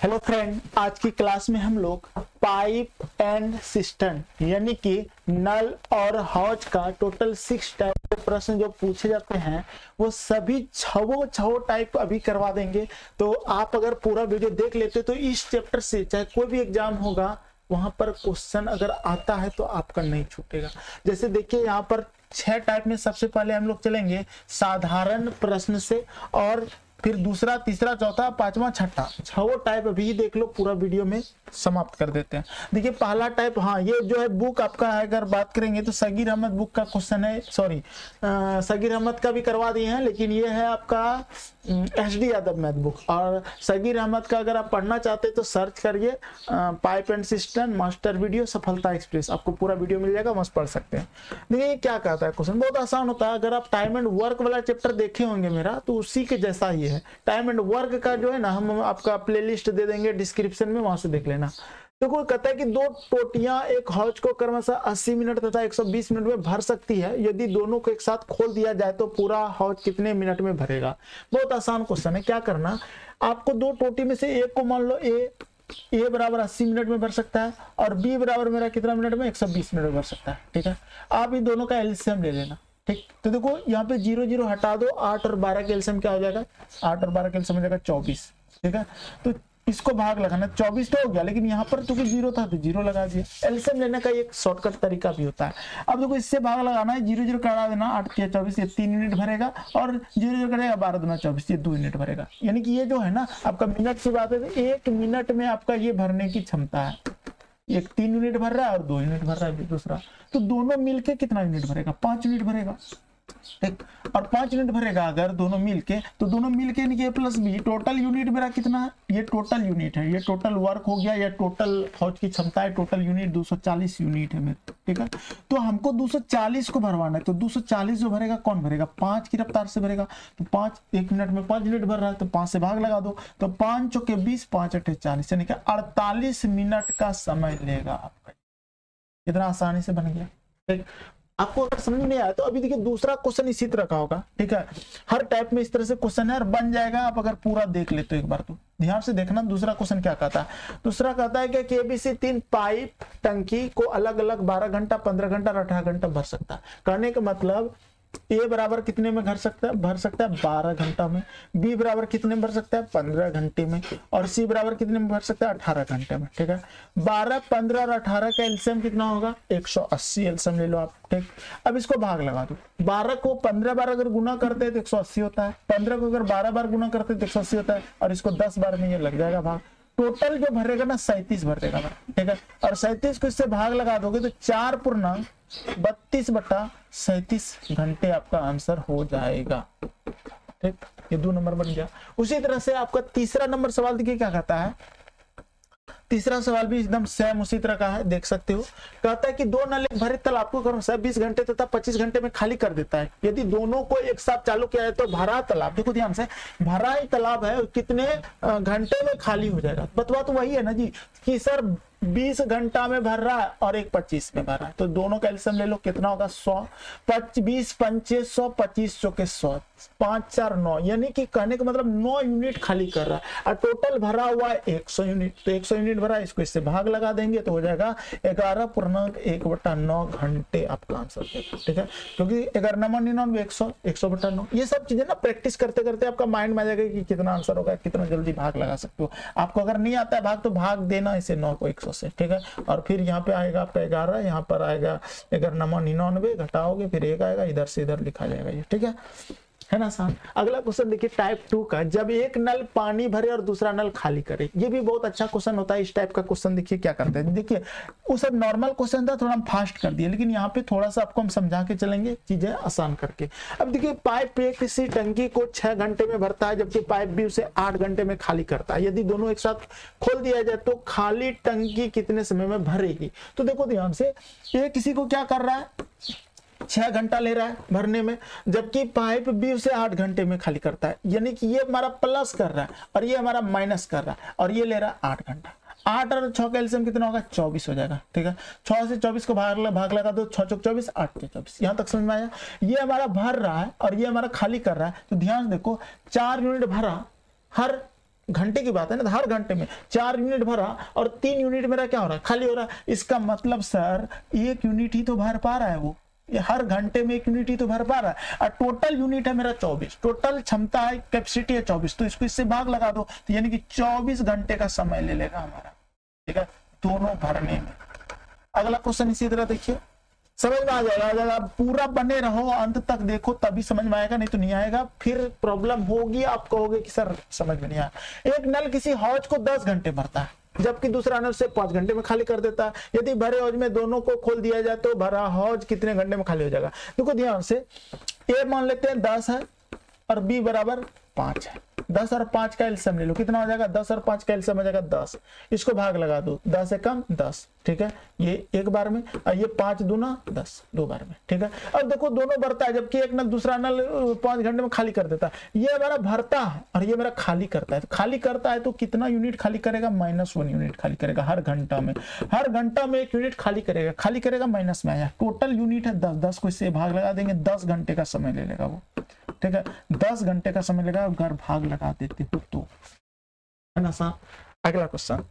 Hello friend आज की class में हम लोग पाइप एंड सिस्टम यानी कि नल और हौज का टोटल सिक्स टाइप के प्रश्न जो पूछे जाते हैं, वो सभी छवो छवो टाइप अभी करवा देंगे। तो आप अगर पूरा वीडियो देख लेते तो इस चैप्टर से, चाहे कोई भी एग्ज़ाम होगा, वहाँ पर क्वेश्चन अगर आता है तो आपका नहीं छूटेगा। जैसे देखिए, यहाँ पर छह टाइप में सबसे पहले हम लोग चलेंगे, साधारण प्रश्न से और फिर दूसरा, तीसरा, चौथा, पांचवा, छठा। छो टाइप अभी देख लो, पूरा वीडियो में समाप्त कर देते हैं। देखिए, पहला टाइप हाँ ये जो है बुक आपका है, अगर बात करेंगे तो सगीर अहमद बुक का क्वेश्चन है सॉरी सगीर अहमद का भी करवा दिए हैं, लेकिन ये है आपका H D Yadav math book और सगीर अहमद का अगर आप पढ़ना चाहते हैं तो सर्च करिए pipe and system, master video, Safalta express. आपको पूरा वीडियो मिल जाएगा, मस्त पढ़ सकते हैं। देखिए क्या कहता है क्वेश्चन बहुत आसान होता है। अगर आप टाइम एंड वर्क वाला चैप्टर देखे होंगे मेरा तो उसी के जैसा ही है। टाइम एंड वर्क का जो है ना, हम आपका प्लेलिस्ट दे देंगे डिस्क्रिप्शन में, वहाँ से देख लेना। तो कोई कहता है कि दो टोटियाँ, एक हौज को क्रमशः 80 मिनट तथा 120 मिनट में भर सकती है। यदि दोनों को एक साथ खोल दिया जाए तो पूरा हौज कितने मिनट में भरेगा? बहुत आसान क्वेश्चन है। क्या करना? आपको दो टोटी में से एक को मान लो, ए ए बराबर 80 मिनट में भर सकता है, और बी बराबर मेरा कितना मिनट में? 120 मिनट में भर सकता है। ठीक है? आप इन दोनों का एल्सियम ले लेना। ठीक तो देखो यहाँ पे ज़ीरो ज़ीरो हटा दो, आठ और बारह के एल्सियम क्या हो जाएगा? आठ और बारह के एल्सियम हो जाएगा चौबीस, ठीक है? तो इसको भाग लगाना, चौबीस तो हो गया, लेकिन यहाँ पर क्योंकि ज़ीरो था तो ज़ीरो लगा दिया। एल्सियम लेने का एक शॉर्टकट तरीका भी होता है। अब देखो इससे भाग लगाना है, ज़ीरो ज़ीरो करा देना, आठ या चौबीस, ये तीन यूनिट भरेगा, और ज़ीरो ज़ीरो करेगा बारह दुना चौबीस, ये दो यूनिट भरेगा। यानी कि ये जो है ना, आपका मिनट की बात है तो एक मिनट में आपका ये भरने की क्षमता है। एक तीन यूनिट भर रहा है और दो यूनिट भर रहा है दूसरा। तो दोनों मिलके कितना यूनिट भरेगा? पाँच यूनिट भरेगा। ठीक और पाँच यूनिट भरेगा अगर दोनों मिलके तो दोनों मिलके कि प्लस बी टोटल यूनिट मेरा कितना है? ये टोटल यूनिट है, ये टोटल वर्क हो गया, या टोटल फौज की क्षमता है टोटल यूनिट 240 यूनिट है मेरे ठीक है? तो हमको 240 को भरवाना है तो 240 जो भरेगा, कौन भरेगा? पाँच की रफ्तार से भरेगा तो पाँच, एक मिनट में पाँच यूनिट भर रहा है तो पाँच से भाग लगा दो तो पाँच चौके बीस, पाँच अठे चालीस, यानी कि अड़तालीस मिनट का समय लेगा आपका। कितना आसानी से बन गया आपको अगर समझ नहीं आया तो अभी देखिए दूसरा क्वेश्चन इसी तरह का होगा, ठीक है? हर टाइप में इस तरह से क्वेश्चन है और बन जाएगा, आप अगर पूरा देख लेते हो एक बार तो। ध्यान से देखना दूसरा क्वेश्चन क्या कहता है। दूसरा कहता है कि केबीसी तीन पाइप टंकी को अलग अलग 12 घंटा 15 घंटा और 18 घंटा भर सकता है। करने का मतलब ए बराबर कितने में घर सकता है? भर सकता है बारह घंटा में। बी बराबर कितने में भर सकता है? पंद्रह घंटे में। और सी बराबर कितने में भर सकता है? अठारह घंटे में, ठीक है? बारह, पंद्रह और अठारह का एल्सियम कितना होगा? एक सौ अस्सी एल्सियम ले लो आप, ठीक? अब इसको भाग लगा दो। बारह को पंद्रह बार अगर गुना करते हैं तो एक सौ अस्सी होता है। पंद्रह को अगर बारह बार गुना करते हैं तो एक सौ अस्सी होता है। और इसको दस बार में ये लग जाएगा भाग। टोटल जो भरेगा ना, सैतीस भरेगा ना, ठीक है? और सैतीस को इससे भाग लगा दोगे तो चार पूर्णांक, बत्तीस बटा सैतीस घंटे आपका आंसर हो जाएगा। ठीक? ये दो नंबर बन गया। उसी तरह से आपका तीसरा नंबर सवाल देखिए क्या कहता है? तीसरा सवाल भी एकदम सेम उसी तरह का है, देख सकते हो। कहता है कि दो नले भरे तालाब को करो बीस घंटे तथा पच्चीस घंटे में खाली कर देता है। यदि दोनों को एक साथ चालू किया जाए तो भरा तालाब, देखो ध्यान से, भरा ही तालाब है, कितने घंटे में खाली हो जाएगा। बतवा तो वही है ना जी, कि सर बीस घंटा में भर रहा है और एक पच्चीस में भर रहा है। तो दोनों कैल्शियम ले लो, कितना होगा? सौ। बीस पंचे सौ, पच्चीस सौ के सौ। पाँच, चार, नौ। यानी कि कहने का मतलब नौ यूनिट खाली कर रहा है। और टोटल भरा हुआ है एक सौ यूनिट। तो एक सौ यूनिट भरा इसको इससे भाग लगा देंगे तो हो जाएगा ग्यारह पूर्णांक एक बटा नौ घंटे आपका आंसर ठीक है? क्योंकि ग्यारह नंबर निन्यानवे एक सौ एक सौ बटा नौ। ये सब चीज़ें ना प्रैक्टिस करते करते आपका माइंड में आ जाएगा कि कितना आंसर होगा, कितना जल्दी भाग लगा सकते हो। आपको अगर नहीं आता है भाग तो भाग देना इसे नौ को एक से ठीक है और फिर यहाँ पे आएगा आपका ग्यारह, यहाँ पर आएगा, अगर नमो निन्यानवे, घटाओगे, फिर एक आएगा, इधर से इधर लिखा जाएगा ये, ठीक है? है ना आसान अगला क्वेश्चन देखिए टाइप टू का। जब एक नल पानी भरे और दूसरा नल खाली करे, ये भी बहुत अच्छा क्वेश्चन होता है। इस टाइप का क्वेश्चन देखिए क्या करते हैं। देखिए, वो सब नॉर्मल क्वेश्चन था, थोड़ा हम फास्ट कर दिए, लेकिन यहाँ पे थोड़ा सा आपको हम समझा के चलेंगे चीज़ें आसान करके। अब देखिए, पाइप एक किसी टंकी को छह घंटे में भरता है, जबकि पाइप भी उसे आठ घंटे में खाली करता है। यदि दोनों एक साथ खोल दिया जाए तो खाली टंकी कितने समय में भरेगी? तो देखो ध्यान से, ये किसी को क्या कर रहा है? छह घंटा ले रहा है भरने में, जबकि पाइप बी से आठ घंटे में खाली करता है। यानी कि ये हमारा प्लस कर रहा है और ये हमारा माइनस कर रहा है और ये ले रहा है आठ घंटा। आठ और छह का एल्सियम कितना होगा? चौबीस हो जाएगा, ठीक है? छह से चौबीस को भाग भाग लगा दो छह चौक चौबीस, आठ के चौबीस। यहाँ तक समझ में आया? ये हमारा भर रहा है और ये हमारा खाली कर रहा है। तो ध्यान देखो, चार यूनिट भरा हर घंटे की बात है ना हर घंटे में चार यूनिट भरा और तीन यूनिट मेरा क्या हो रहा है? खाली हो रहा है। इसका मतलब सर, एक यूनिट ही तो भर पा रहा है वो। हर घंटे में एक यूनिट ही तो भर पा रहा है। और टोटल यूनिट है मेरा 24 टोटल क्षमता है कैपेसिटी है 24 तो इसको इससे भाग लगा दो। तो यानी कि 24 घंटे का समय ले लेगा हमारा। ठीक है? दोनों भरने में। अगला क्वेश्चन इसी तरह देखिए। समझ में आ जाएगा। अगर आप पूरा बने रहो, अंत तक देखो, तभी समझ में आएगा, नहीं तो नहीं आएगा। फिर प्रॉब्लम होगी, आप कहोगे कि, सर, समझ में नहीं आया। एक नल किसी हौज को दस घंटे भरता है। जबकि दूसरा नल से पाँच घंटे में खाली कर देता है। यदि भरे हौज में दोनों को खोल दिया जाए तो भरा हौज कितने घंटे में खाली हो जाएगा? देखो ध्यान से, ए मान लेते हैं दस है और बी बराबर पाँच। है दस और पाँच का एल्सियम ले लो। कितना हो जाएगा? दस और पाँच का एल्सियम हो जाएगा दस। इसको भाग लगा दो। दस से कम, दस। ठीक है? ये एक बार में, और ये पाँच दूना दस। दो बार में। ठीक है? अब देखो, दोनों भरता है, जबकि एक नल दूसरा नल पाँच घंटे में खाली कर देता है। ये मेरा भरता है, और ये मेरा खाली करता है। तो खाली करता है तो कितना यूनिट खाली करेगा? माइनस वन यूनिट खाली करेगा हर घंटा में। हर घंटा में एक यूनिट खाली करेगा। खाली करेगा, माइनस में आया। टोटल यूनिट है दस। दस को इससे भाग लगा देंगे। दस घंटे का समय ले लेगा वो। ठीक है? दस घंटे का समय लेगा। घर भाग लगा देते हो तो। है ना सा अगला क्वेश्चन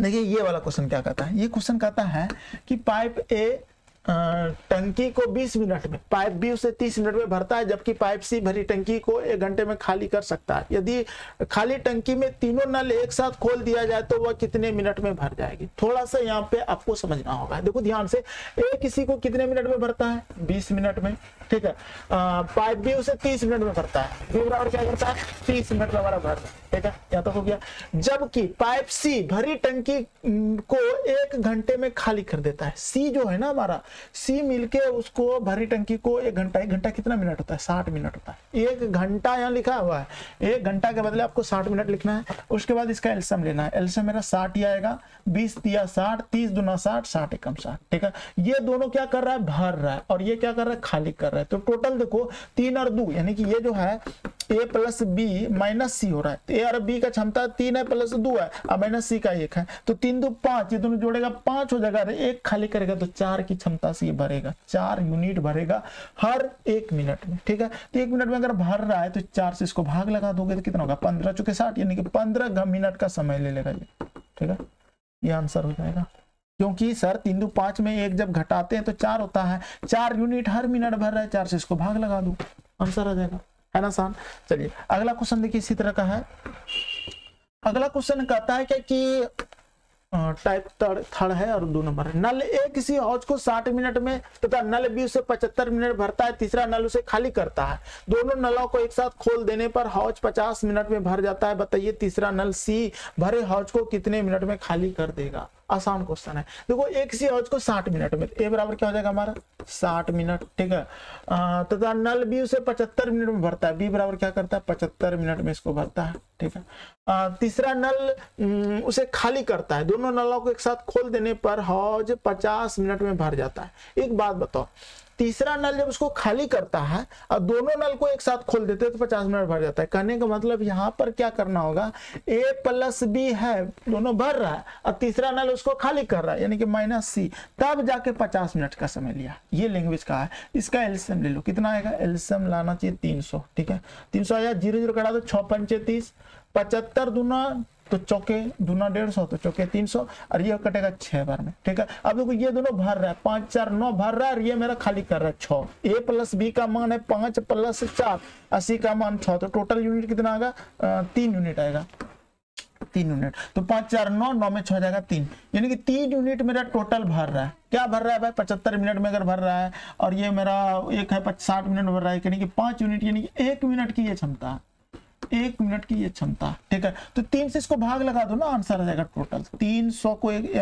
देखिए, ये वाला क्वेश्चन क्या कहता है? ये क्वेश्चन कहता है कि पाइप ए टंकी को 20 मिनट में, पाइप बी उसे 30 मिनट में भरता है, जबकि पाइप सी भरी टंकी को एक घंटे में खाली कर सकता है। यदि खाली टंकी में तीनों नल एक साथ खोल दिया जाए तो वह कितने मिनट में भर जाएगी? थोड़ा सा यहाँ पे आपको समझना होगा। देखो ध्यान से ए किसी को कितने मिनट में भरता है? बीस मिनट में, ठीक है? पाइप बी उसे तीस मिनट में भरता है। बी बराबर क्या करता है? तीस मिनट में हमारा भरता है ठीक है? यहाँ तक हो गया। जबकि पाइप सी भरी टंकी को एक घंटे में खाली कर देता है। सी जो है ना हमारा सी मिलके उसको भरी टंकी को एक घंटा एक घंटा कितना मिनट होता है? साठ मिनट होता है। एक घंटा यहाँ लिखा हुआ है। एक घंटा के बदले आपको साठ मिनट लिखना है। उसके बाद इसका एल्सम लेना है। एल्सम मेरा साठ ही आएगा। बीस दिया साठ, तीस दुना साठ साठ एकम साठ। ठीक है? ये दोनों क्या कर रहा है? भर रहा है। और ये क्या कर रहा है? खाली कर रहा है। तो टोटल देखो, तीन और दो, यानी कि ये जो है A plus B minus C हो रहा है। ए और बी का क्षमता तीन है प्लस दो है। और माइनस सी का एक है। तो तीन दो पाँच, ये दोनों जोड़ेगा, पाँच हो जाएगा। एक खाली करेगा तो चार की क्षमता से ये भरेगा। चार यूनिट भरेगा हर एक मिनट में, ठीक है? तो एक मिनट में अगर भर रहा है तो चार से इसको भाग लगा दोगे तो कितना होगा? पंद्रह, चुके साठ, यानी कि पंद्रह मिनट का समय ले लेगा ये, ठीक है? ये आंसर हो जाएगा। क्योंकि सर तीन दो पाँच में एक जब घटाते हैं तो चार होता है। चार यूनिट हर मिनट भर रहा है, चार से इसको भाग लगा दो। आंसर आ जाएगा। है ना आसान चलिए, अगला क्वेश्चन देखिए इसी तरह का है। अगला क्वेश्चन कहता है क्या कि टाइप थर्ड है और दो नंबर है। नल ए किसी हौज को 60 मिनट में तथा नल बी उसे 75 मिनट भरता है, तीसरा नल उसे खाली करता है। दोनों नलों को एक साथ खोल देने पर हौज 50 मिनट में भर जाता है। बताइए तीसरा नल सी भरे हौज को कितने मिनट में खाली कर देगा? आसान क्वेश्चन है। देखो, एक सी हौज को 60 मिनट में, ए बराबर क्या हो जाएगा हमारा? 60 मिनट, ठीक है? तथा नल बी उसे 75 मिनट में भरता है। बी बराबर क्या करता है? 75 मिनट में इसको भरता है, ठीक है? तीसरा नल उसे खाली करता है। दोनों नलों को एक साथ खोल देने पर हौज 50 मिनट में भर जाता है। एक बात बताओ तीसरा नल जब उसको खाली करता है और दोनों नल को एक साथ खोल देते हैं तो पचास मिनट भर जाता है। कहने का मतलब यहाँ पर क्या करना होगा? ए प्लस बी है, दोनों भर रहा है और तीसरा नल उसको खाली कर रहा है, यानी कि माइनस सी तब जाके पचास मिनट का समय लिया। ये लैंग्वेज का है। इसका एल्सियम ले लो। कितना आएगा? एल्सियम लाना चाहिए तीन सौ, ठीक है? तीन सौ आया ज़ीरो ज़ीरो कटा दो, छह पंचे तीस। पचहत्तर दूना तो चौके दूना डेढ़ सौ तो चौके तीन सौ, और ये कटेगा छह बार में, ठीक है? अब देखो, ये दोनों भर रहा है, पाँच, चार, नौ भर रहा है, और ये मेरा खाली कर रहा है छ ए प्लस बी का मान है पाँच प्लस चार, अस्सी का मान छ तो टोटल यूनिट कितना आएगा? तीन यूनिट आएगा। तीन यूनिट तो पाँच, चार, नौ नौ में छह जाएगा तीन। यानी कि तीन यूनिट मेरा टोटल भर रहा है। क्या भर रहा है भाई? पचहत्तर मिनट में अगर भर रहा है, और ये मेरा एक है साठ मिनट भर रहा है, यानी कि पाँच यूनिट, यानी कि एक मिनट की ये क्षमता। है एक मिनट की ये क्षमता, ठीक है? तो तीन से इसको भाग लगा दो ना, आंसर आ जाएगा टोटल तीन सौ को एक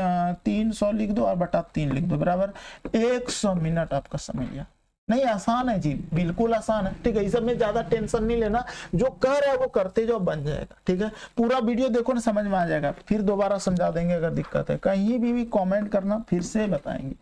तीन सौ लिख दो और बटा तीन लिख दो, बराबर? एक सौ मिनट आपका समय लिया नहीं, आसान है जी, बिल्कुल आसान है। ठीक है, इस सब में ज़्यादा टेंशन नहीं लेना। जो कह रहा है, वो करते जो बन जाएगा। ठीक है? पूरा वीडियो देखो ना, समझ में आ जाएगा। फिर दोबारा समझा देंगे, अगर दिक्कत है। कहीं भी भी कमेंट करना, फिर से बताएँगे।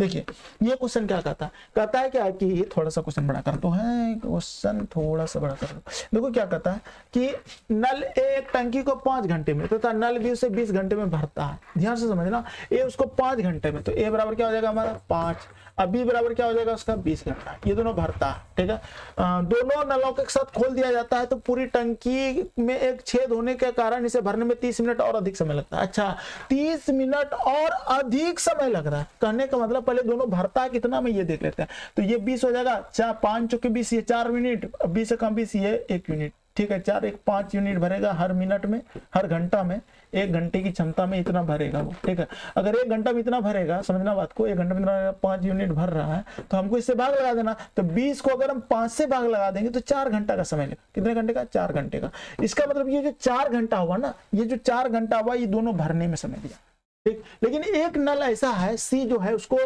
देखिए, ये क्वेश्चन क्या कहता है? कहता है क्या कि ये थोड़ा सा क्वेश्चन बड़ा कर तो है क्वेश्चन थोड़ा सा बड़ा कर दो। देखो क्या कहता है कि नल एक टंकी को पाँच घंटे में, तथा तो नल भी उसे बीस घंटे में भरता है। ध्यान से समझना, ए उसको पाँच घंटे में तो ए बराबर क्या हो जाएगा हमारा? पाँच। अब बी बराबर क्या हो जाएगा उसका? बीस घंटा ये दोनों भरता ठीक है? दोनों नलों के साथ खोल दिया जाता है तो पूरी टंकी में एक छेद होने के कारण इसे भरने में तीस मिनट और अधिक समय लगता है। अच्छा तीस मिनट और अधिक समय लग रहा है। कहने का मतलब पहले दोनों भरता कितना में ये देख लेते हैं। तो ये बीस हो जाएगा, चार, पाँच, चौके बीस ये चार मिनट बीस से कम, बीस ये एक मिनट। ठीक है, चार एक पाँच यूनिट भरेगा हर मिनट में, हर घंटा में, एक घंटे की क्षमता में इतना भरेगा वो, ठीक है। अगर एक घंटा में इतना भरेगा, समझना बात को, एक घंटा में पाँच यूनिट भर रहा है तो हमको इससे भाग लगा देना तो बीस को अगर हम पाँच से भाग लगा देंगे तो चार घंटा का समय लेगा। कितने घंटे का? चार घंटे का। इसका मतलब ये जो चार घंटा हुआ ना, ये जो चार घंटा हुआ, ये दोनों भरने में समय दिया। ठीक? लेकिन एक नल ऐसा है, सी जो है, उसको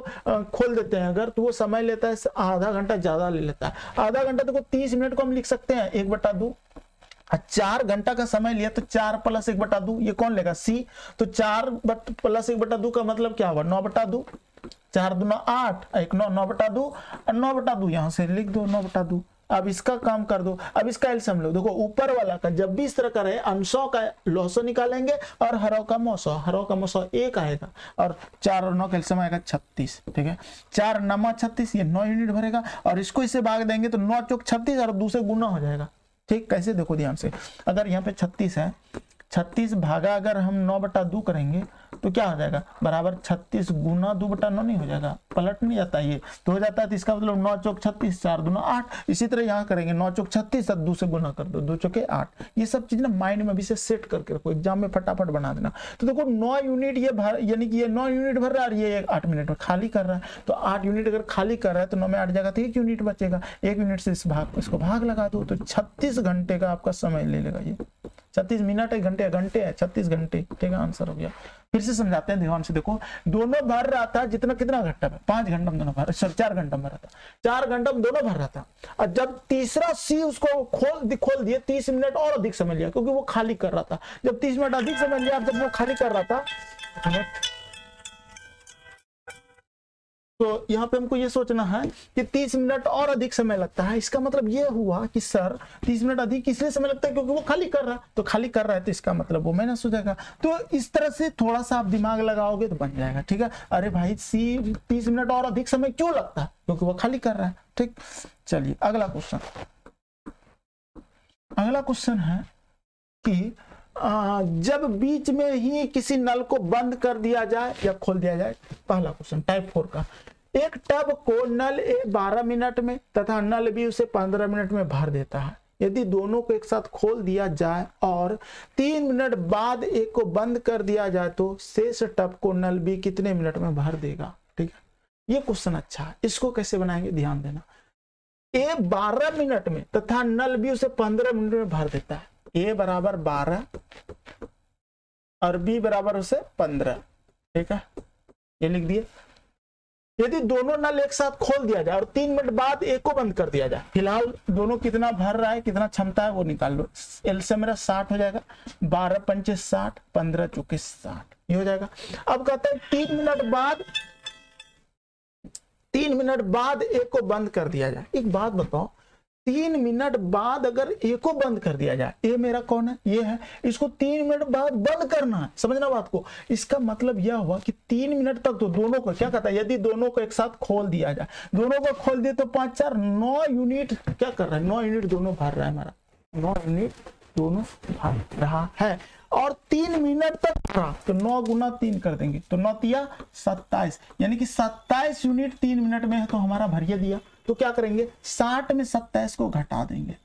खोल देते हैं अगर तो वो समय लेता है, आधा घंटा ज़्यादा ले लेता है। आधा घंटा तो तीस मिनट को हम लिख सकते हैं, एक बटा दो। चार घंटा का समय लिया तो चार प्लस एक बटा दो, ये कौन लेगा? सी। तो चार बट प्लस एक बटा दो का मतलब क्या हुआ नौ बटा दो। चार दो नौ आठ, एक नौ नौ बटा दो, नौ बटा दो, यहाँ से लिख दो नौ बटा दो। अब इसका काम कर दो। अब इसका एल्सियम लो। देखो, ऊपर वाला का जब भी इस तरह का रहे अंशों का लॉसो निकालेंगे और हरो का मौसो हरो का मौसो एक आएगा। और चार और नौ का एल्सियम आएगा छत्तीस, ठीक है? चार नमा छत्तीस, ये नौ यूनिट भरेगा और इसको इसे भाग देंगे तो नौ चौक छत्तीस और दूसरे गुना हो जाएगा। ठीक, कैसे देखो ध्यान से अगर यहाँ पे छत्तीस है, छत्तीस भागा अगर हम नौ बटा दो करेंगे तो क्या हो जाएगा? बराबर छत्तीस गुना दो बटा नौ नहीं हो जाएगा। पलट नहीं जाता ये। तो हो जाता है तो इसका मतलब नौ चौक छत्तीस, चार दुना आठ। इसी तरह यहाँ करेंगे, नौ चौक छत्तीस दो से गुना कर दो दो चौके आठ। ये सब चीज़ ना माइंड में अभी से सेट करके रखो। एग्ज़ाम में फटाफट बना देना। तो देखो, नौ यूनिट ये भर, यानी कि ये नौ यूनिट भर रहा है ये आठ मिनट में खाली कर रहा है। तो आठ यूनिट अगर खाली कर रहा है तो नौ में आठ जाएगा तो एक यूनिट बचेगा। एक यूनिट से इस भाग, इसको भाग लगा दो। तो छत्तीस घंटे का आपका समय ले लेगा ये। छत्तीस मिनट है घंटे घंटे है, छत्तीस घंटे। ठीक है आंसर हो गया। फिर से समझाते हैं ध्यान से। देखो, दोनों भर रहा था, जितना कितना घंटा में? पाँच घंटा में दोनों भर सर, चार घंटा में रहा था। चार घंटा में दोनों भर रहा था। और जब तीसरा सी उसको खोल खोल दिए, तीस मिनट और अधिक समय लिया, क्योंकि वो खाली कर रहा था। जब तीस मिनट अधिक समय लिया, जब वो खाली कर रहा था तो यहाँ पे हमको ये सोचना है कि 30 मिनट और अधिक समय लगता है। इसका मतलब ये हुआ कि सर 30 मिनट अधिक इसलिए समय लगता है क्योंकि वो खाली कर रहा है। तो खाली कर रहा है तो इसका मतलब वो माइनस हो जाएगा तो इस तरह से थोड़ा सा आप दिमाग लगाओगे तो बन जाएगा, ठीक है? अरे भाई सी तीस मिनट और अधिक समय क्यों लगता है? क्योंकि वो खाली कर रहा है, ठीक? चलिए, अगला क्वेश्चन। अगला क्वेश्चन है कि जब बीच में ही किसी नल को बंद कर दिया जाए या खोल दिया जाए, पहला क्वेश्चन टाइप फोर का। एक टब को नल ए 12 मिनट में तथा नल बी उसे 15 मिनट में भर देता है। यदि दोनों को एक साथ खोल दिया जाए और तीन मिनट बाद एक को बंद कर दिया जाए तो शेष टब को नल बी कितने मिनट में भर देगा? ठीक है? ये क्वेश्चन अच्छा है। इसको कैसे बनाएँगे? ध्यान देना। ए 12 मिनट में तथा नल बी उसे 15 मिनट में भर देता है। ए बराबर बारह और बी बराबर उसे पंद्रह। ठीक है? ये लिख दिए। यदि दोनों नल एक साथ खोल दिया जाए और तीन मिनट बाद एक को बंद कर दिया जाए, फ़िलहाल दोनों कितना भर रहा है, कितना क्षमता है वो निकाल लो। एल से मेरा साठ हो जाएगा। बारह पंचे साठ, पंद्रह चौके साठ, ये हो जाएगा। अब कहते हैं तीन मिनट बाद, तीन मिनट बाद एक को बंद कर दिया जाए। एक बात बताओ तीन मिनट बाद अगर ए को बंद कर दिया जाए, ये मेरा कौन है? ये है। इसको तीन मिनट बाद बंद करना है। समझना बात को? इसका मतलब यह हुआ कि तीन मिनट तक तो दोनों को, क्या कहता है? यदि दोनों को एक साथ खोल दिया जाए, दोनों को खोल दिए तो पाँच, चार, नौ यूनिट क्या कर रहा है? नौ यूनिट दोनों भर रहा है हमारा। नौ यूनिट दोनों भर रहा है। और तीन मिनट तक भरा तो नौ गुना तीन कर देंगे। तो नौ तिया सत्ताईस। यानी कि सत्ताईस यूनिट तीन मिनट में है तो हमारा भरिया दिया। तो क्या करेंगे? साठ में सत्ताईस को घटा देंगे।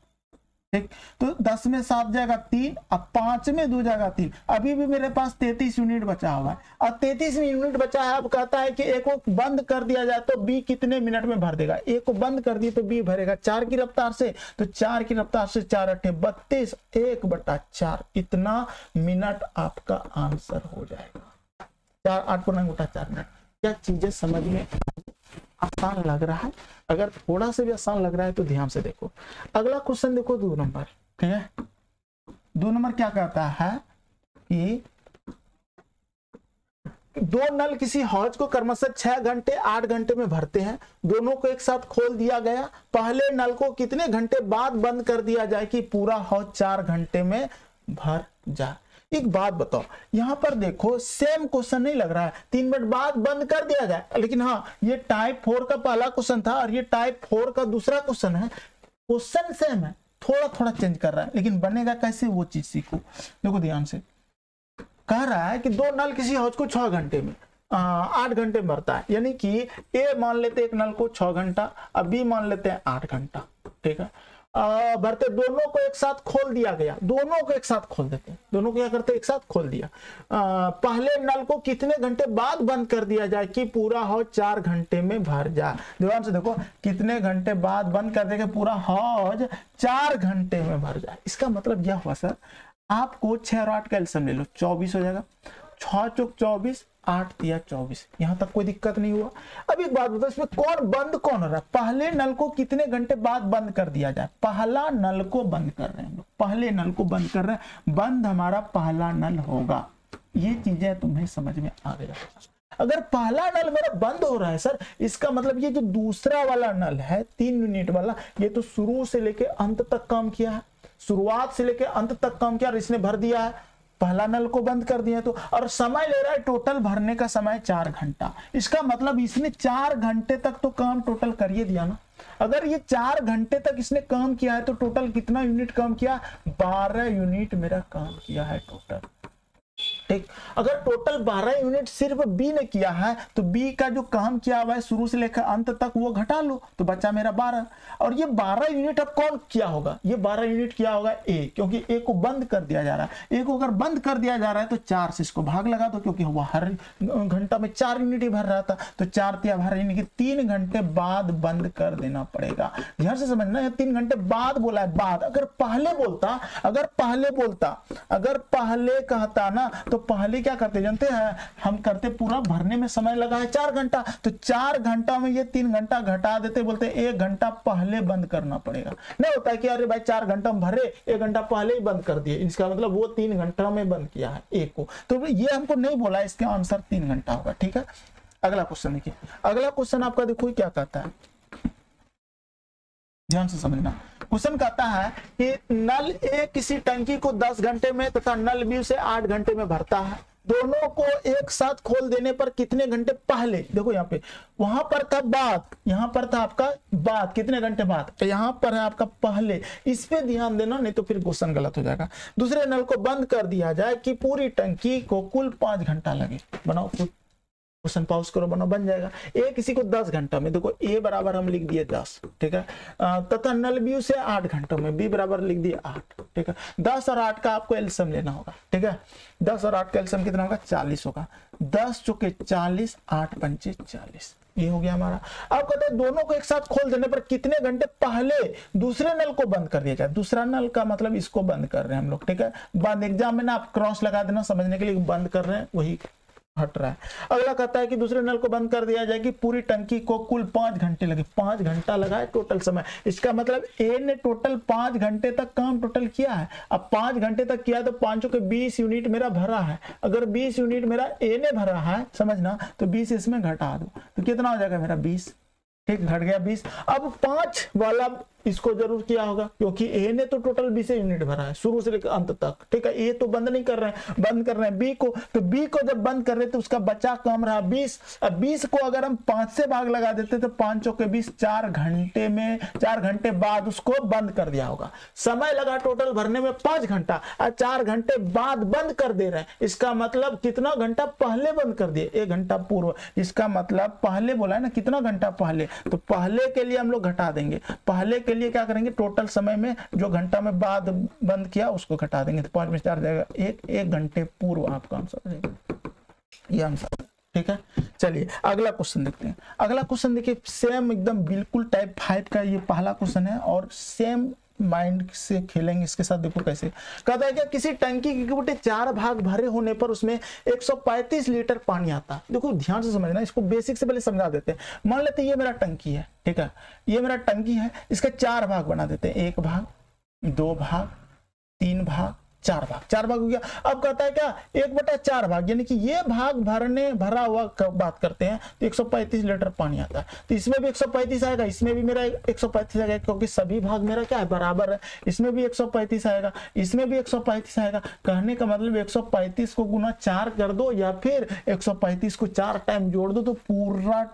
ठीक? तो दस में सात जाएगा तीन, अब पाँच में दो जाएगा तीन। अभी भी मेरे पास तैतीस यूनिट बचा हुआ है। और तैतीस यूनिट बचा है, अब कहता है कि एक को बंद कर दिया जाए तो बी कितने मिनट में भर देगा? एक को बंद कर दिए तो बी भरेगा। चार की रफ्तार से तो चार की रफ्तार से चार अठे बत्तीस। एक बटा चार, इतना मिनट आपका आंसर हो जाएगा। चार, आठ पूर्णांक बटा चार मिनट। क्या चीज़ें समझ में आसान लग रहा है। अगर थोड़ा सा भी आसान लग रहा है तो ध्यान से देखो। अगला क्वेश्चन देखो दो नंबर, ठीक है? दो नंबर क्या कहता है कि दो नल किसी हौज को क्रमशः छह घंटे, आठ घंटे में भरते हैं। दोनों को एक साथ खोल दिया गया। पहले नल को कितने घंटे बाद बंद कर दिया जाए कि पूरा हौज चार घंटे में भर जा एक बात बताओ यहाँ पर देखो सेम क्वेश्चन नहीं लग रहा है। तीन मिनट बाद बंद कर दिया जाए। लेकिन हाँ ये टाइप फोर का पहला क्वेश्चन था और ये टाइप फोर का दूसरा क्वेश्चन है। क्वेश्चन सेम है। थोड़ा थोड़ा चेंज कर रहा है। लेकिन बनेगा कैसे वो चीज़ सीखो? देखो ध्यान से। कह रहा है कि दो नल किसी हौज को छह घंटे में आठ घंटे में भरता है। यानी कि ए मान लेते एक नल को छह घंटा अब बी मान लेते हैं आठ घंटा। ठीक है? भरते दोनों को एक साथ खोल दिया गया। दोनों को एक साथ खोल देते दोनों को क्या करते एक साथ खोल दिया। आ, पहले नल को कितने घंटे बाद बंद कर दिया जाए कि पूरा हौज चार घंटे में भर जाए? ध्यान से देखो कितने घंटे बाद बंद कर देगा पूरा हौज चार घंटे में भर जाए? इसका मतलब यह हुआ सर आपको छह और आठ का एल्सम ले लो चौबीस हो जाएगा। छ चौक चौबीस आठ दिया चौबीस। यहाँ तक कोई दिक्कत नहीं हुआ। अब एक बात बताओ, इसमें कौन बंद कौन हो रहा है? पहले नल को कितने घंटे बाद बंद कर दिया जाए? पहला नल को बंद कर रहे हैं पहले नल को बंद कर रहे हैं। बंद हमारा पहला नल होगा। ये चीज़ें तुम्हें समझ में आ गया अगर पहला नल मेरा बंद हो रहा है, सर, इसका मतलब ये जो दूसरा वाला नल है, तीन यूनिट वाला, ये तो शुरू से लेके अंत तक काम किया है। शुरुआत से लेके अंत तक काम किया और इसने भर दिया है। पहला नल को बंद कर दिया तो और समय ले रहा है टोटल भरने का समय चार घंटा। इसका मतलब इसने चार घंटे तक तो काम टोटल कर ही दिया ना। अगर ये चार घंटे तक इसने काम किया है तो टोटल कितना यूनिट काम किया? बारह यूनिट मेरा काम किया है टोटल। ठीक? अगर टोटल 12 यूनिट सिर्फ़ बी ने किया है तो बी का जो काम किया हुआ है, शुरू से लेकर अंत तक, वो घटा लो तो बच्चा मेरा 12 और ये 12 यूनिट अब कौन किया होगा? ये 12 यूनिट किया होगा ए क्योंकि ए को बंद कर दिया जा रहा है। ए को अगर बंद कर दिया जा रहा है तो चार से इसको भाग लगा दो, क्योंकि वो हर घंटा में चार यूनिट ही भर रहा था। तो चार तिया भर यानी कि तीन घंटे बाद बंद कर देना पड़ेगा। ध्यान से समझना तीन घंटे बाद बोला है, बाद। अगर पहले बोलता, अगर पहले बोलता, अगर पहले कहता ना तो पहले क्या करते, जानते हैं? हम करते पूरा भरने में समय लगा है, चार घंटा। तो चार घंटा में ये तीन घंटा घटा देते, बोलते एक घंटा पहले बंद करना पड़ेगा। नहीं होता कि अरे भाई चार घंटा में भरे, एक घंटा पहले ही बंद कर दिए। इसका मतलब वो तीन घंटा में बंद किया है, एक को। तो ये हमको नहीं बोला, इसका आंसर तीन घंटा होगा, ठीक है? अगला क्वेश्चन देखिए। अगला क्वेश्चन आपका देखो क्या कहता है? ध्यान से समझना। क्वेश्चन कहता है कि नल ए किसी टंकी को 10 घंटे में तथा नल बी से 8 घंटे में भरता है। दोनों को एक साथ खोल देने पर कितने घंटे पहले? देखो यहाँ पे, वहाँ पर था बाद यहाँ पर था आपका बाद कितने घंटे बाद? तो यहाँ पर है आपका पहले। इस पे ध्यान देना, नहीं तो फिर क्वेश्चन गलत हो जाएगा। दूसरे नल को बंद कर दिया जाए कि पूरी टंकी को कुल पाँच घंटा लगे। बनाओ क्वेश्चन पॉज करो, बनो, बन जाएगा। ए किसी को दस घंटा में, देखो, ए बराबर हम लिख दिए दस, ठीक है? तथा नल बी से आठ घंटों में, बी बराबर लिख दिए आठ, ठीक है? दस और आठ का आपको एल्सियम लेना होगा, ठीक है? दस और आठ का एल्सियम कितना होगा? चालीस होगा। दस चुके चालीस, आठ पंचे चालीस, ये हो गया हमारा। अब कहते हैं दोनों को एक साथ खोल देने पर कितने घंटे पहले दूसरे नल को बंद कर दिया जाए? दूसरा नल का मतलब इसको बंद कर रहे हैं हम लोग, ठीक है? बंद एग्ज़ाम में ना आप क्रॉस लगा देना, समझने के लिए बंद कर रहे हैं, वही हट रहा है। अगला कहता है कि दूसरे नल को बंद कर दिया जाए कि पूरी टंकी को कुल पाँच घंटे लगे। पाँच घंटा लगा है टोटल समय। इसका मतलब ए ने टोटल पाँच घंटे तक काम टोटल किया है। अब पाँच घंटे तक किया तो पाँचों के बीस यूनिट मेरा भरा है। अगर बीस यूनिट मेरा ए ने भरा है, समझना तो बीस इसमें घटा दो। तो कितना हो जाएगा मेरा बीस? ठीक, घट गया बीस। अब पाँच वाला इसको ज़रूर किया होगा, क्योंकि ए ने तो टोटल बीस यूनिट भरा है, शुरू से लेकर अंत तक, ठीक है? ए तो बंद नहीं कर रहे हैं, बंद कर रहे हैं बी को तो बी को जब बंद कर रहे तो उसका बचा कम रहा बीस, अब बीस को अगर हम पाँच से भाग लगा देते तो पाँचों के बीस चार घंटे में, चार घंटे बाद उसको बंद कर दिया होगा। समय लगा टोटल भरने में पाँच घंटा और चार घंटे बाद बंद कर दे रहे हैं। इसका मतलब कितना घंटा पहले बंद कर दिए? एक घंटा पूर्व। इसका मतलब पहले बोला है ना, कितना घंटा पहले? तो पहले के लिए हम लोग घटा देंगे। पहले के लिए क्या करेंगे? टोटल समय में जो घंटा में बाद बंद किया, उसको घटा देंगे। तो पाँच में चार जाएगा। एक एक घंटे पूर्व आपका आंसर ये आंसर ठीक है? चलिए, अगला क्वेश्चन देखते हैं। अगला क्वेश्चन देखिए सेम एकदम बिल्कुल टाइप फाइव का ये पहला क्वेश्चन है और सेम माइंड से खेलेंगे इसके साथ देखो कैसे। कहता है क्या? किसी टंकी के बोटे चार भाग भरे होने पर उसमें 135 लीटर पानी आता। है देखो, ध्यान से समझना, इसको बेसिक से पहले समझा देते हैं। मान लेते ये मेरा टंकी है, ठीक है? ये मेरा टंकी है, इसका चार भाग बना देते हैं। एक भाग, दो भाग, तीन भाग चार भाग चार भाग हो गया। अब कहता है क्या? एक बटा चार भाग, यानी कि ये भाग भरने, भरा हुआ बात करते हैं तो 135 लीटर पानी आता है। तो इसमें भी 135 आएगा, इसमें भी मेरा 135 आएगा, क्योंकि सभी भाग मेरा क्या है? बराबर है। इसमें भी 135 आएगा, इसमें भी 135 आएगा। कहने का मतलब 135 को गुना चार कर दो, या फिर 135 को चार टाइम जोड़ दो तो पूरा,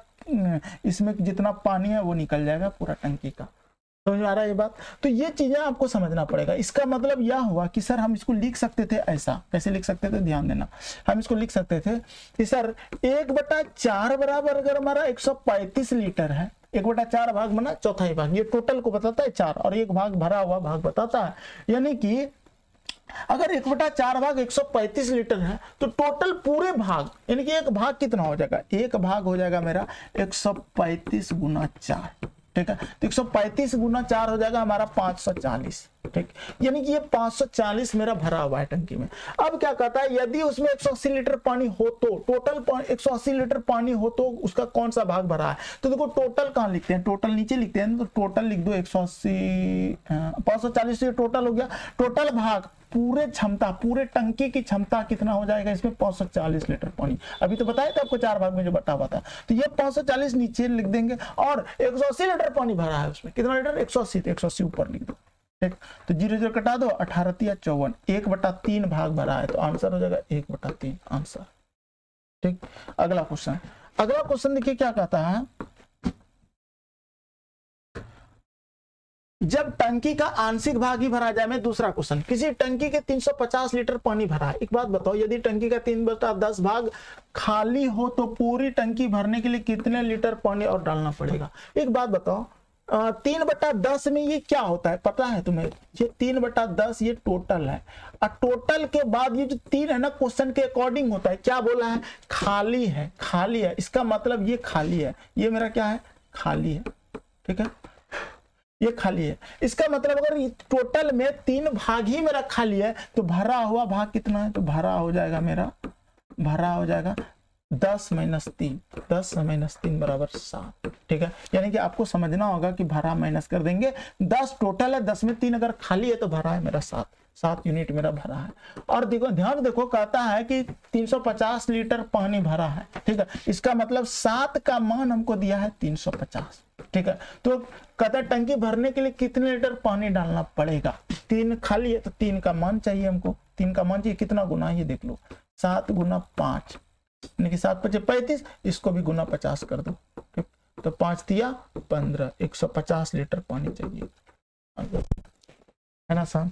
इसमें जितना पानी है वो निकल जाएगा पूरा टंकी का। समझ में आ रहा है ये बात? तो ये चीज़ें आपको समझना पड़ेगा। इसका मतलब यह हुआ कि सर हम इसको लिख सकते थे ऐसा। कैसे लिख सकते थे? ध्यान देना। हम इसको लिख सकते थे कि सर एक बटा चार बराबर अगर हमारा 135 लीटर है, एक बटा चार भाग बना चौथाई भाग। ये टोटल को बताता है चार और एक भाग भरा हुआ भाग बताता है। यानी कि अगर एक बटा चार भाग 135 लीटर है तो टोटल पूरे भाग, यानी कि एक भाग कितना हो जाएगा? एक भाग हो जाएगा मेरा 135 गुना चार। ठीक है? तो एक सौ पैंतीस गुना चार हो जाएगा, हमारा पाँच सौ चालीस। ठीक? यानी कि ये 540 मेरा भरा हुआ है टंकी में। अब क्या कहता है, यदि उसमें 180 लीटर पानी हो तो टोटल 180 लीटर पानी हो तो उसका कौन सा भाग भरा है? तो देखो टोटल कहाँ लिखते हैं? टोटल नीचे लिखते हैं तो टोटल लिख दो 180 540 टोटल हो गया। टोटल भाग पूरे क्षमता, पूरे टंकी की क्षमता कितना हो जाएगा? इसमें 540 लीटर पानी। अभी तो बताया था आपको चार भाग में जो बटा हुआ था। तो ये 540 नीचे लिख देंगे और 180 लीटर पानी भरा है उसमें। कितना लीटर? 180 तो 180 ऊपर लिख दो। ठीक? तो ज़ीरो ज़ीरो कटा दो, अठारह चौवन। एक बटा तीन भाग भरा है तो आंसर हो जाएगा एक बटा तीन। आंसर। ठीक? अगला क्वेश्चन। अगला क्वेश्चन देखिए क्या कहता है? जब टंकी का आंशिक भाग ही भरा जाए, मैं दूसरा क्वेश्चन किसी टंकी के 350 लीटर पानी भरा है एक बात बताओ, यदि टंकी का तीन बटा दस भाग खाली हो तो पूरी टंकी भरने के लिए कितने लीटर पानी और डालना पड़ेगा? एक बात बताओ तीन बटा दस में ये क्या होता है? पता है तुम्हें? ये तीन बटा दस, ये टोटल है। और टोटल के बाद ये जो तीन है ना क्वेश्चन के अकॉर्डिंग होता है। क्या बोला है? खाली है खाली है। इसका मतलब ये खाली है। ये मेरा क्या है? खाली है। ठीक है? ये खाली है इसका मतलब अगर टोटल में तीन भाग ही मेरा खाली है तो भरा हुआ भाग कितना है? तो भरा हो जाएगा मेरा, भरा हो जाएगा दस माइनस तीन। दस माइनस तीन बराबर सात। ठीक है? यानी कि आपको समझना होगा कि भरा माइनस कर देंगे। दस टोटल है, दस में तीन अगर खाली है तो भरा है मेरा सात। सात यूनिट मेरा भरा है। और देखो, ध्यान देखो, कहता है कि 350 लीटर पानी भरा है। ठीक है? इसका मतलब सात का मान हमको दिया है 350 ठीक है? तो कहता है टंकी भरने के लिए कितने लीटर पानी डालना पड़ेगा? तीन खाली है तो तीन का मान चाहिए हमको। तीन का मान चाहिए, कितना गुना ये देख लो। सात गुना पाँच, यानी कि सात पचे पैंतीस, इसको भी गुना पचास कर दो। तो पाँच दिया, पंद्रह, एक सौ पचास लीटर पानी चाहिए। है ना सन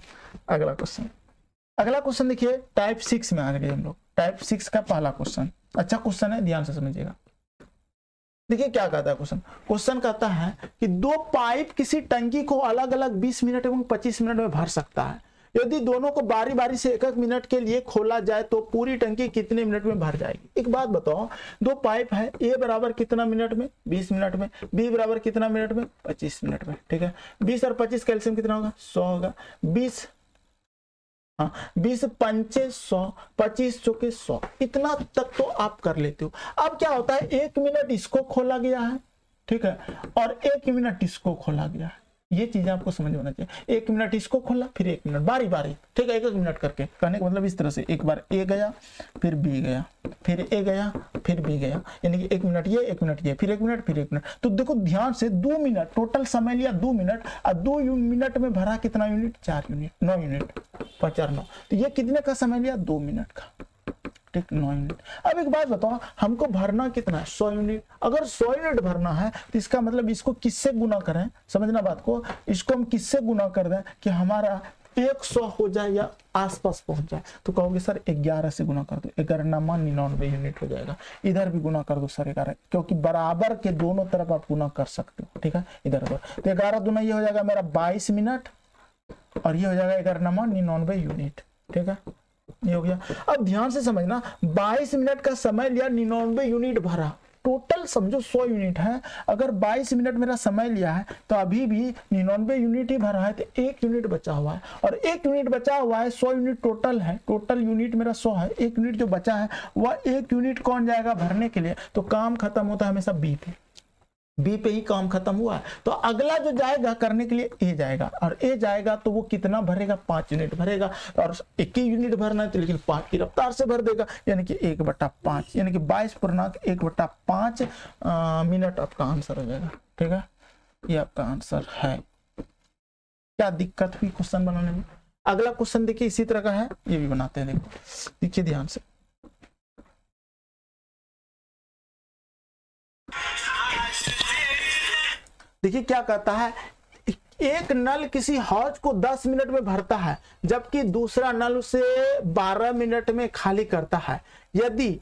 अगला क्वेश्चन अगला क्वेश्चन देखिए टाइप सिक्स में आ गए हम लोग। टाइप सिक्स का पहला क्वेश्चन अच्छा क्वेश्चन है, ध्यान से समझिएगा। देखिए क्या कहता है क्वेश्चन क्वेश्चन कहता है कि दो पाइप किसी टंकी को अलग अलग 20 मिनट एवं 25 मिनट में भर सकता है। यदि दोनों को बारी बारी से एक एक मिनट के लिए खोला जाए तो पूरी टंकी कितने मिनट में भर जाएगी? एक बात बताओ, दो पाइप है, ए बराबर कितना मिनट में? 20 मिनट में। बी बराबर कितना मिनट में? 25 मिनट में, ठीक है? 20 और 25 कैल्शियम कितना होगा? 100 होगा। 20 हाँ बीस पंचे सौ, पच्चीस चौके सौ। इतना तक तो आप कर लेते हो। अब क्या होता है, एक मिनट इसको खोला गया है, ठीक है, और एक मिनट इसको खोला गया है। ये चीज़ें आपको समझ आना चाहिए। एक मिनट इसको खोला, फिर एक मिनट, बारी बारी, ठीक है, एक एक मिनट करके। कहने का मतलब इस तरह से, एक बार ए गया, फिर बी गया, फिर ए गया, फिर बी गया। यानी कि एक मिनट ये, एक मिनट ये, फिर एक मिनट, फिर एक मिनट। तो देखो, ध्यान से दो मिनट, टोटल समय लिया दो मिनट, और दो मिनट में भरा कितना यूनिट? चार यूनिट, नौ यूनिट पचार नौ। तो ये कितने का समय लिया? दो मिनट का। ठीक नौ यूनिट अब एक बात बताओ, हमको भरना कितना है? सौ यूनिट। अगर सौ यूनिट भरना है तो इसका मतलब इसको किससे गुना करें? समझना बात को। इसको हम किससे गुना कर दें कि हमारा एक सौ हो जाए या आसपास पहुँच जाए? तो कहोगे, सर, ग्यारह से गुना कर दो। ग्यारह नमा निन्यानवे यूनिट हो जाएगा। इधर भी गुना कर दो, सर ग्यारह क्योंकि बराबर के दोनों तरफ़ आप गुना कर सकते हो, ठीक है? इधर उधर। तो ग्यारह दोनों ये हो जाएगा मेरा बाईस मिनट और ये हो जाएगा ग्यारह नमा निन्यानवे यूनिट, ठीक है? ये हो गया। अब ध्यान से समझना 22 मिनट का समय लिया, निन्यानवे यूनिट भरा। टोटल समझो 100 यूनिट है। अगर 22 मिनट मेरा समय लिया है तो अभी भी निन्यानवे यूनिट ही भरा है तो एक यूनिट बचा हुआ है। और एक यूनिट बचा हुआ है 100 यूनिट टोटल है। टोटल यूनिट मेरा 100 है। एक यूनिट जो बचा है, वह एक यूनिट कौन जाएगा भरने के लिए? तो काम खत्म होता है, हमेशा बी पे बी पे ही काम खत्म हुआ। तो अगला जो जाएगा करने के लिए ए जाएगा। और ए जाएगा तो वो कितना भरेगा? पाँच यूनिट भरेगा। और एक ही यूनिट भरना है तो लेकिन पाँच की रफ्तार से भर देगा। यानी कि एक बट्टा पाँच, यानी कि बाईस पूर्णांक एक बट्टा पाँच मिनट आपका आंसर हो जाएगा। ठीक है? ये आपका आंसर है। क्या दिक्कत हुई क्वेश्चन बनाने में? अगला क्वेश्चन देखिए इसी तरह का है। ये भी बनाते हैं, देखो। देखिए ध्यान से। देखिए क्या कहता है, एक नल किसी हौज को 10 मिनट में भरता है, जबकि दूसरा नल उसे 12 मिनट में खाली करता है। यदि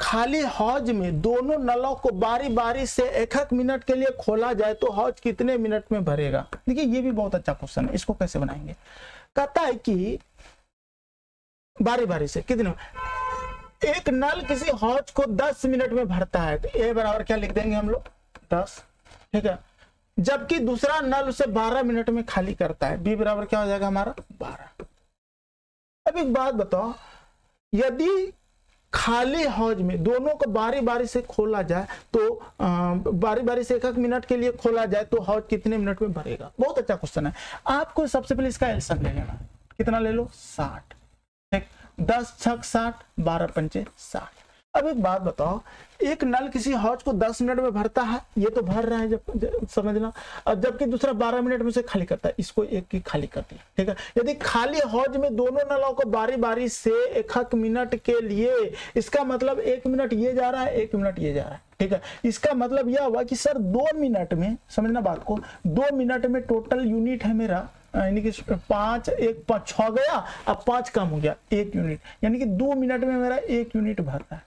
खाली हौज में दोनों नलों को बारी बारी से एक एक मिनट के लिए खोला जाए तो हौज कितने मिनट में भरेगा? देखिए, ये भी बहुत अच्छा क्वेश्चन है, इसको कैसे बनाएँगे? कहता है कि बारी बारी से, कितने एक नल किसी हौज को 10 मिनट में भरता है तो ए बराबर क्या लिख देंगे हम लोग? 10 ठीक है? जबकि दूसरा नल उसे 12 मिनट में खाली करता है। बी बराबर क्या हो जाएगा हमारा? 12 अब एक बात बताओ यदि खाली हौज में दोनों को बारी बारी से खोला जाए तो आ, बारी बारी से एक एक मिनट के लिए खोला जाए तो हौज कितने मिनट में भरेगा? बहुत अच्छा क्वेश्चन है। आपको सबसे पहले इसका एल्सन ले लेना। कितना ले लो? साठ। ठीक? दस छक साठ बारह पंचे साठ। अब एक बात बताओ एक नल किसी हौज को 10 मिनट में भरता है ये तो भर रहा है जब, जब समझना और जबकि दूसरा 12 मिनट में से खाली करता है इसको एक की खाली कर दिया ठीक है? यदि खाली हौज में दोनों नलों को बारी बारी से एक मिनट के लिए इसका मतलब एक मिनट ये जा रहा है एक मिनट ये जा रहा है ठीक है? इसका मतलब यह हुआ कि सर दो मिनट में समझना बात को दो मिनट में टोटल यूनिट है मेरा यानी कि पाँच एक पाँच छ गया अब पाँच कम हो गया एक यूनिट। यानी कि दो मिनट में मेरा एक यूनिट भर रहा है।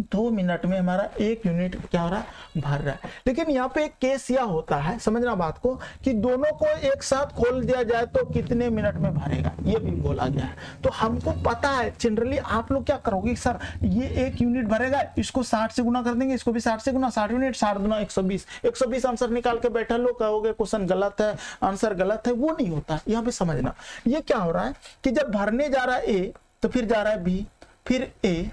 दो मिनट में हमारा एक यूनिट क्या हो रहा है? भर रहा है। लेकिन यहाँ पे एक केस यह होता है, समझना बात को, कि दोनों को एक साथ खोल दिया जाए तो कितने मिनट में भरेगा? ये भी बोला गया है। तो हमको पता है जनरली आप लोग क्या करोगे? सर, ये एक यूनिट भरेगा, इसको साठ से गुना कर देंगे, इसको भी साठ से गुना साठ यूनिट, साठ गुना एक सौ बीस। एक सौ बीस आंसर निकाल के बैठा लो कहोगे क्वेश्चन गलत है, आंसर गलत है, वो नहीं होता। यहाँ पे समझना। ये क्या हो रहा है कि जब भरने जा रहा है ए तो फिर जा रहा है बी फिर ए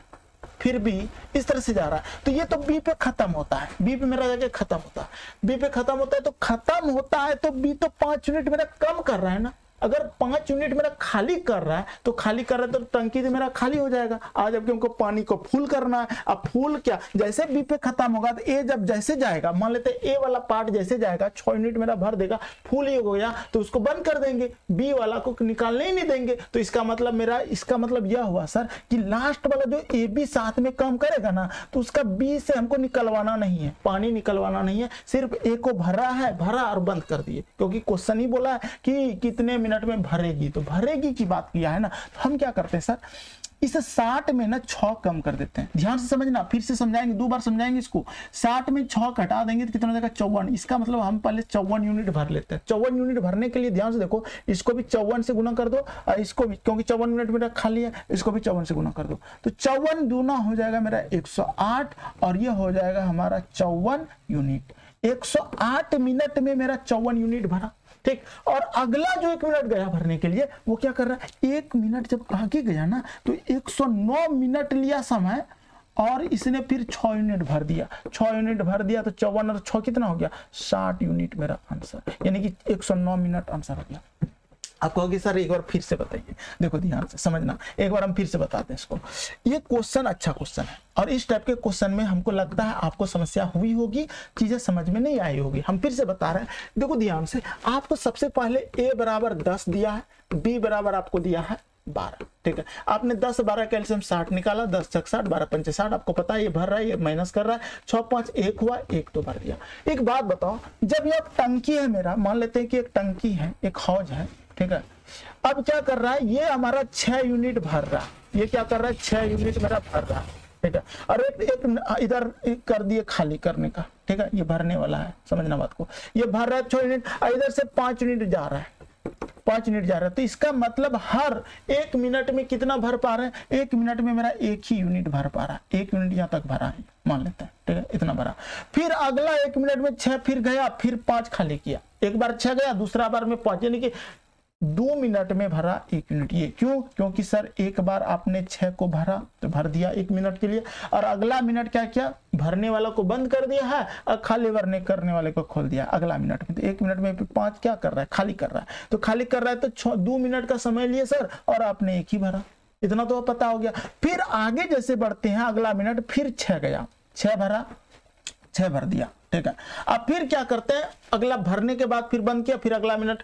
फिर भी इस तरह से जा रहा है। तो ये तो बी पे खत्म होता है। बी पे मेरा जाके खत्म होता है। बी पे खत्म होता है तो खत्म होता है तो बी तो पाँच यूनिट मेरा कम कर रहा है ना। अगर पाँच यूनिट मेरा खाली कर रहा है तो खाली कर रहा है तो टंकी से मेरा खाली हो जाएगा। आज जबकि हमको पानी को फुल करना है, अब फुल क्या? जैसे बी पे खत्म होगा तो ए जब जैसे जाएगा, मान लेते ए वाला पार्ट जैसे जाएगा, छह यूनिट मेरा भर देगा, फुल ही हो गया तो उसको बंद कर देंगे। बी वाला को निकालने ही नहीं देंगे। तो इसका मतलब मेरा, इसका मतलब यह हुआ, सर, कि लास्ट वाला जो ए बी साथ में काम करेगा ना तो उसका बी से हमको निकलवाना नहीं है। पानी निकलवाना नहीं है, सिर्फ़ ए को भरा है, भरा और बंद कर दिए। क्योंकि क्वेश्चन ही बोला है कि कितने मिनट में भरेगी तो भरेगी की बात किया है ना? तो हम क्या करते हैं सर? इस साठ में ना छ कम कर देते हैं। ध्यान से समझना, फिर से समझाएँगे, दो बार समझाएँगे इसको। साठ में छ घटा देंगे तो कितना जाएगा? चौवन। इसका मतलब हम पहले चौवन यूनिट भर लेते हैं। चौवन यूनिट भरने के लिए ध्यान से देखो, इसको भी चौवन से गुना कर दो, और इसको भी, क्योंकि चौवन मिनट मेरा खाली है, इसको भी चौवन से गुना कर दो। तो चौवन दूना हो जाएगा मेरा एक और ये हो जाएगा हमारा चौवन यूनिट। 108 मिनट में मेरा चौवन यूनिट भरा। ठीक? और अगला जो एक मिनट गया भरने के लिए, वो क्या कर रहा है? एक मिनट जब आगे गया ना तो 109 मिनट लिया समय और इसने फिर छ यूनिट भर दिया। छ यूनिट भर दिया तो चौवन और छ कितना हो गया? साठ यूनिट मेरा आंसर। यानी कि 109 मिनट आंसर हो गया। आप कहोगे सर एक बार फिर से बताइए। देखो ध्यान से, समझना। एक बार हम फिर से बताते हैं इसको। ये क्वेश्चन अच्छा क्वेश्चन है। और इस टाइप के क्वेश्चन में हमको लगता है आपको समस्या हुई होगी, चीज़ें समझ में नहीं आई होगी। हम फिर से बता रहे हैं। देखो ध्यान से, आपको सबसे पहले ए बराबर दस दिया है बी बराबर आपको दिया है बारह। ठीक है? आपने दस, बारह कैल्शियम साठ निकाला, दस छक साठ, बारह, पंच, साठ। आपको पता है ये भर रहा है, ये माइनस कर रहा है। छह, पाँच, एक हुआ, एक तो भर दिया। एक बात बताओ, जब ये टंकी है मेरा, मान लेते हैं कि एक टंकी है, एक हौज है ठीक है? अब क्या कर रहा है? ये हमारा छह यूनिट भर रहा। है ये क्या कर रहा है? छह यूनिट मेरा भर रहा। है ठीक है? और एक, एक इधर कर दिए खाली करने का। ठीक है? ये भरने वाला है। समझना बात को। ये भर रहा है छह यूनिट इधर से पाँच यूनिट जा रहा है। पाँच मिनट जा रहा है। तो इसका मतलब हर एक मिनट में कितना भर पा रहे हैं? एक मिनट में मेरा एक ही यूनिट भर पा रहा है। एक यूनिट यहाँ तक भरा है। मान लेते हैं। ठीक है? इतना भरा। फिर अगला एक मिनट में छह फिर गया फिर पाँच खाली किया। एक बार छह गया दूसरा बार में पाँच। यानी कि दो मिनट में भरा एक यूनिट ये क्यों? क्योंकि सर, एक बार आपने छह को भरा तो भर दिया एक मिनट के लिए। और अगला मिनट क्या किया? भरने वाला को बंद कर दिया है और खाली भरने, करने वाले को खोल दिया। अगला मिनट में तो एक मिनट में पाँच क्या कर रहा है? खाली कर रहा है। तो खाली कर रहा है तो छो, दो मिनट का समय लिए सर, और आपने एक ही भरा। इतना तो पता हो गया। फिर आगे जैसे बढ़ते हैं, अगला मिनट फिर छह गया। छह भरा, छह भर दिया। ठीक है। अब फिर क्या करते हैं? अगला भरने के बाद फिर बंद किया, फिर अगला मिनट।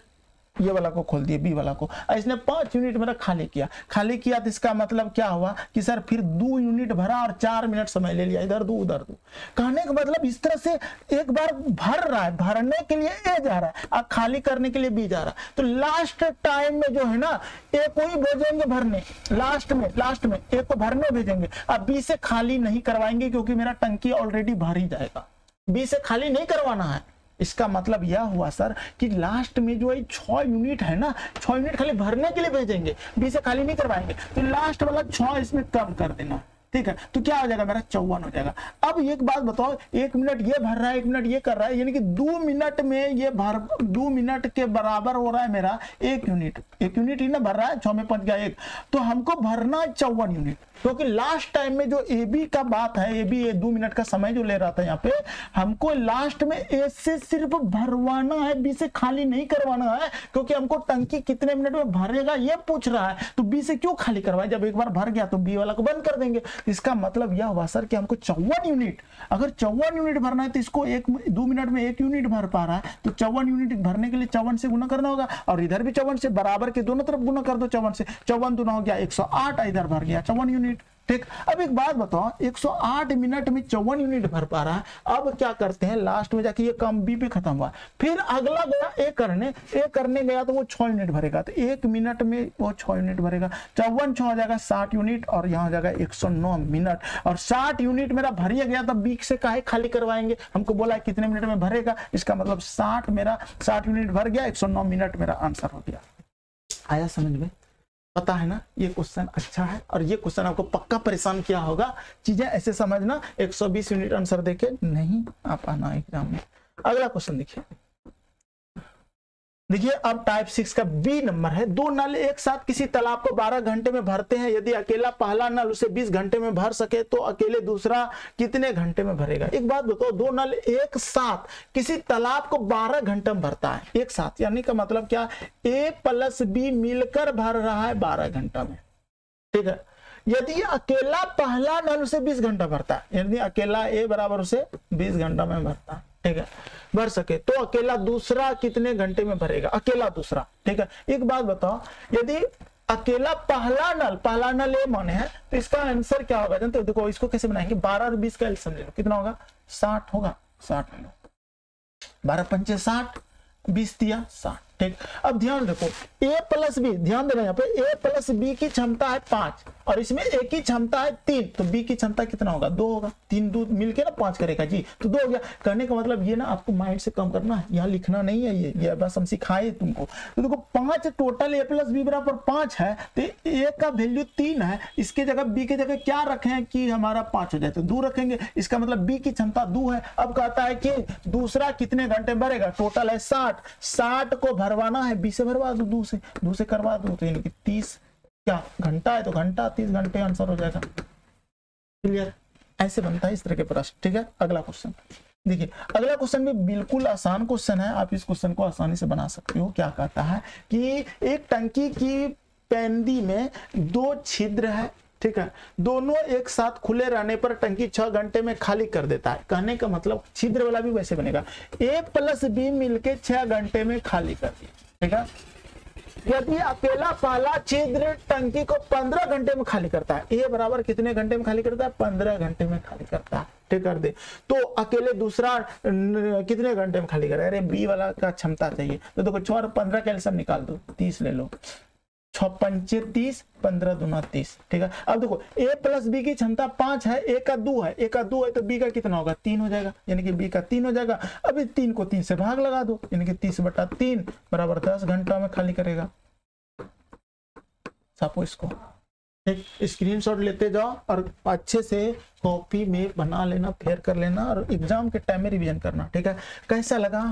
ये वाला को खोल दिया बी वाला को। इसने पाँच यूनिट मेरा खाली किया। खाली किया तो इसका मतलब क्या हुआ कि सर फिर दो यूनिट भरा और चार मिनट समय ले लिया। इधर दो, उधर दो। कहने का मतलब इस तरह से एक बार भर रहा है, भरने के लिए ए जा रहा है और खाली करने के लिए बी जा रहा है। तो लास्ट टाइम में जो है ना, ए को ही भेजेंगे भरने। लास्ट में लास्ट में, ए को भरने भेजेंगे। अब बी से खाली नहीं करवाएँगे क्योंकि मेरा टंकी ऑलरेडी भर ही जाएगा। बी से खाली नहीं करवाना है। इसका मतलब यह हुआ, सर, कि लास्ट में जो है छह यूनिट है ना छ यूनिट खाली भरने के लिए भेजेंगे भी से खाली नहीं करवाएँगे। तो लास्ट वाला छ इसमें कम कर देना। ठीक है? तो क्या हो जाएगा? मेरा चौवन हो जाएगा। अब एक बात बताओ, एक मिनट ये भर रहा है, एक मिनट ये कर रहा है, यानी कि दो मिनट में ये भर, दो मिनट के बराबर हो रहा है मेरा एक यूनिट। एक यूनिट ही ना भर रहा है, छह में पंच गया एक। तो हमको भरना चौवन यूनिट। क्योंकि तो लास्ट टाइम में जो ए बी का बात है ए बी दो मिनट का समय जो ले रहा था यहाँ पे, हमको लास्ट में ए से सिर्फ़ भरवाना है बी से खाली नहीं करवाना है, क्योंकि हमको टंकी कितने मिनट में भरेगा ये पूछ रहा है। तो बी से क्यों खाली करवाए? जब एक बार भर गया तो बी वाला को बंद कर देंगे। इसका मतलब यह हुआ, सर, कि हमको चौवन यूनिट, अगर चौवन यूनिट भरना है तो इसको एक दो मिनट में एक यूनिट भर पा रहा है तो चौवन यूनिट भरने के लिए चौवन से गुना करना होगा, और इधर भी चौवन से, बराबर के दोनों तरफ़ गुना कर दो चौवन से, चौवन दुना हो गया, एक सौ आठ, इधर भर गया चौवन यूनिट। ठीक? अब एक बात बताओ 108 मिनट में चौवन यूनिट भर पा रहा है, अब क्या करते हैं? लास्ट में जाके ये काम बी पे खत्म हुआ। फिर अगला गया ए करने ए करने गया तो वो छह यूनिट भरेगा तो एक मिनट में वो छह यूनिट भरेगा। चौवन छह हो जाएगा साठ यूनिट और यहाँ हो जाएगा एक सौ नौ मिनट। और साठ यूनिट मेरा भरिया गया तो बी से काहे खाली करवाएँगे? हमको बोला कितने मिनट में भरेगा? इसका मतलब साठ मेरा, साठ यूनिट भर गया, एक सौ नौ मिनट मेरा आंसर हो गया। आया समझ में? पता है ना, ये क्वेश्चन अच्छा है और ये क्वेश्चन आपको पक्का परेशान किया होगा। चीज़ें ऐसे समझना 120 यूनिट आंसर देके नहीं आ पाना एग्ज़ाम में। अगला क्वेश्चन देखिए। देखिए, अब टाइप सिक्स का बी नंबर है। दो नल एक साथ किसी तालाब को 12 घंटे में भरते हैं। यदि अकेला पहला नल उसे 20 घंटे में भर सके तो अकेले दूसरा कितने घंटे में भरेगा? एक बात बताओ, दो नल एक साथ किसी तालाब को 12 घंटे में भरता है। एक साथ, यानी का मतलब क्या? ए प्लस बी मिलकर भर रहा है बारह घंटा में। ठीक है? यदि अकेला पहला नल उसे बीस घंटा भरता है यदि अकेला ए बराबर उसे बीस घंटा में भरता है। ठीक है, भर सके। तो अकेला दूसरा कितने घंटे में भरेगा? अकेला दूसरा, ठीक है? एक बात बताओ, यदि अकेला पहला नल पहला नल ये मन है तो इसका आंसर क्या होगा? जानते देखो, इसको कैसे बनाएँगे? बारह और बीस का एल्सियम ले लो। कितना होगा? साठ होगा। साठ ले लो बारह पंचे साठ, बीस दिया साठ। ठीक। अब ध्यान रखो ए प्लस बी ध्यान देना यहाँ पे ए प्लस बी की क्षमता है पाँच, और इसमें ए की क्षमता है तीन। तो बी की क्षमता कितना होगा? दो होगा। तीन दो मिलके ना पाँच करेगा, जी। तो दो हो गया। कहने का मतलब ये ना, आपको माइंड से कम करना है। यहाँ लिखना नहीं है ये ये बस हम सिखाए तुमको। तो देखो, पाँच टोटल ए प्लस बी बराबर पाँच है तो ए का वैल्यू तीन है। इसके जगह बी की जगह क्या रखें कि हमारा पाँच हो जाए? तो दो रखेंगे। इसका मतलब बी की क्षमता दो है। अब कहता है कि दूसरा कितने घंटे भरेगा? टोटल है साठ। साठ को भर भरवाना है, बीस से भरवा दो से दो से करवा दो तो यानी कि तीस, क्या, घंटा है तो घंटा, तीस घंटे आंसर हो जाएगा। क्लियर ऐसे बनता है इस तरह के प्रश्न, ठीक है? अगला क्वेश्चन देखिए, अगला क्वेश्चन भी बिल्कुल आसान क्वेश्चन है, आप इस क्वेश्चन को आसानी से बना सकते हो। क्या कहता है कि एक टंकी की पेंदी में दो छिद्र है। ठीक है? दोनों एक साथ खुले रहने पर टंकी छह घंटे में खाली कर देता है। कहने का मतलब छिद्र वाला भी वैसे बनेगा। ए प्लस बी मिलके छह घंटे में खाली कर दिया। ठीक है? यदि अकेला पहला छिद्र टंकी को पंद्रह घंटे में खाली करता है, ए बराबर कितने घंटे में खाली करता है? पंद्रह घंटे में खाली करता है। ठीक कर दे। तो अकेले दूसरा कितने घंटे में खाली करे अरे बी वाला का क्षमता चाहिए। तो देखो छह पंद्रह कैल्शियम निकाल दो, तीस ले लो। छ पंचे तीस पंद्रह दुना तीस, ठीक है? अब देखो ए प्लस बी की क्षमता पाँच है ए का दो है ए का दो है तो बी का कितना होगा? तीन हो जाएगा, यानी कि बी का तीन हो जाएगा। अब तीन को तीन से भाग लगा दो, यानी कि तीस बटा तीन बराबर दस घंटा में खाली करेगा। छापो इसको। स्क्रीनशॉट लेते जाओ और अच्छे से कॉपी में बना लेना फेयर कर लेना और एग्ज़ाम के टाइम में रिवीजन करना, ठीक है? कैसा लगा?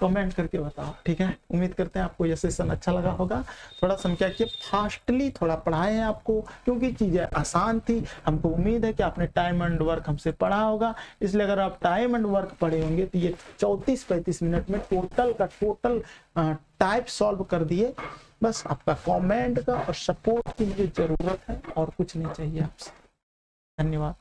कमेंट करके बताओ, ठीक है? उम्मीद करते हैं आपको यह सेशन अच्छा लगा होगा। थोड़ा सा हम क्या किए फास्टली थोड़ा पढ़ाए हैं आपको, क्योंकि चीज़ें आसान थी। हमको उम्मीद है कि आपने टाइम एंड वर्क हमसे पढ़ा होगा। इसलिए अगर आप टाइम एंड वर्क पढ़े होंगे तो ये चौंतीस पैंतीस मिनट में टोटल का टोटल टाइप सॉल्व कर दिए। बस आपका कमेंट का और सपोर्ट की मुझे ज़रूरत है और कुछ नहीं चाहिए आपसे। धन्यवाद।